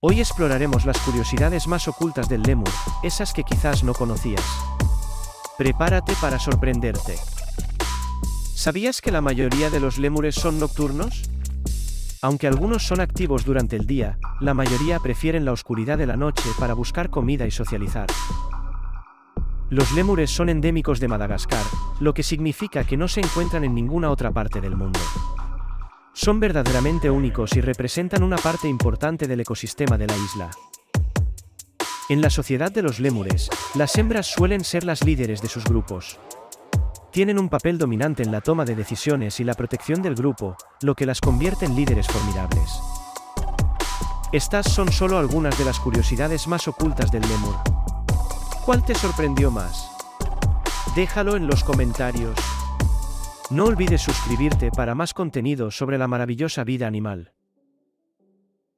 Hoy exploraremos las curiosidades más ocultas del lémur, esas que quizás no conocías. Prepárate para sorprenderte. ¿Sabías que la mayoría de los lémures son nocturnos? Aunque algunos son activos durante el día, la mayoría prefieren la oscuridad de la noche para buscar comida y socializar. Los lémures son endémicos de Madagascar, lo que significa que no se encuentran en ninguna otra parte del mundo. Son verdaderamente únicos y representan una parte importante del ecosistema de la isla. En la sociedad de los lémures, las hembras suelen ser las líderes de sus grupos. Tienen un papel dominante en la toma de decisiones y la protección del grupo, lo que las convierte en líderes formidables. Estas son solo algunas de las curiosidades más ocultas del lémur. ¿Cuál te sorprendió más? Déjalo en los comentarios. No olvides suscribirte para más contenido sobre la maravillosa vida animal.